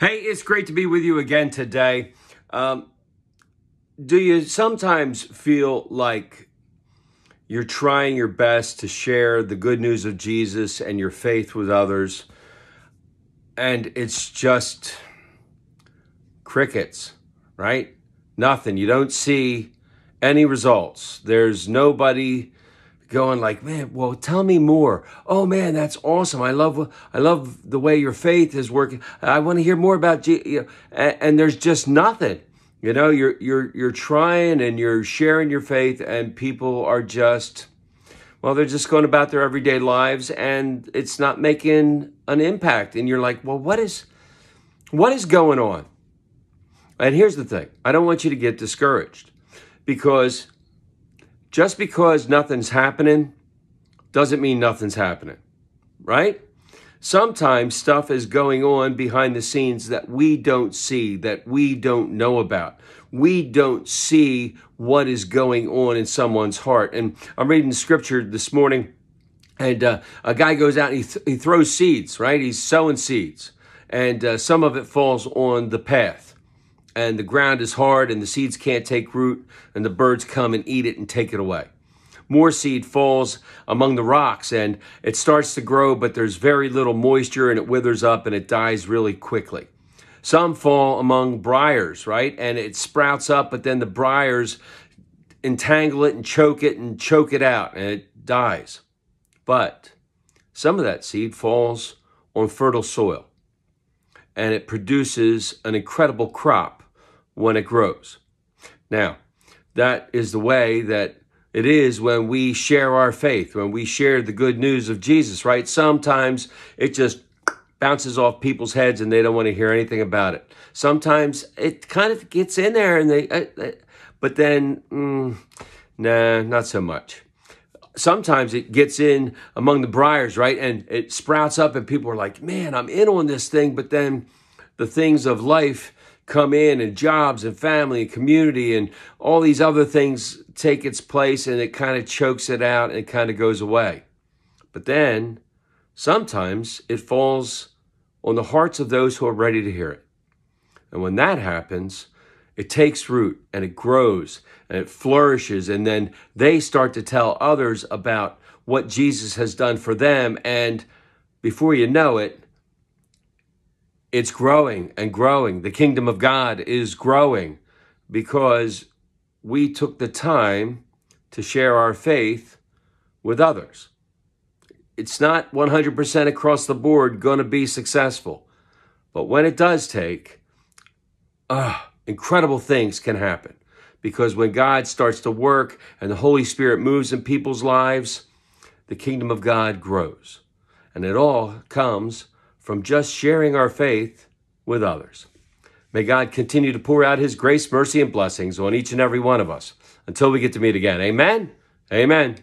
Hey, it's great to be with you again today. Um, do you sometimes feel like you're trying your best to share the good news of Jesus and your faith with others, and it's just crickets, right? Nothing. You don't see any results. There's nobody going like, man, well, tell me more. Oh man, that's awesome. I love, I love the way your faith is working. I want to hear more about Jesus. And, and there's just nothing. You know, you're you're you're trying and you're sharing your faith, and people are just, well, they're just going about their everyday lives, and it's not making an impact. And you're like, well, what is, what is going on? And here's the thing: I don't want you to get discouraged, because just because nothing's happening doesn't mean nothing's happening, right? Sometimes stuff is going on behind the scenes that we don't see, that we don't know about. We don't see what is going on in someone's heart. And I'm reading scripture this morning, and uh, a guy goes out and he, th- he throws seeds, right? He's sowing seeds, and uh, some of it falls on the path and the ground is hard and the seeds can't take root and the birds come and eat it and take it away. More seed falls among the rocks and it starts to grow, but there's very little moisture and it withers up and it dies really quickly. Some fall among briars, right? And it sprouts up, but then the briars entangle it and choke it and choke it out and it dies. But some of that seed falls on fertile soil and it produces an incredible crop when it grows. Now, that is the way that it is when we share our faith, when we share the good news of Jesus, right? Sometimes it just bounces off people's heads and they don't want to hear anything about it. Sometimes it kind of gets in there and they, uh, uh, but then, mm, nah, not so much. Sometimes it gets in among the briars, right? And it sprouts up and people are like, man, I'm in on this thing. But then the things of life come in and jobs and family and community and all these other things take its place and it kind of chokes it out and it kind of goes away. But then sometimes it falls on the hearts of those who are ready to hear it. And when that happens, it takes root and it grows and it flourishes. And then they start to tell others about what Jesus has done for them. And before you know it, it's growing and growing. The kingdom of God is growing because we took the time to share our faith with others. It's not 100% across the board going to be successful. But when it does take, uh, incredible things can happen. Because when God starts to work and the Holy Spirit moves in people's lives, the kingdom of God grows. And it all comes from just sharing our faith with others. May God continue to pour out his grace, mercy, and blessings on each and every one of us until we get to meet again. Amen. Amen.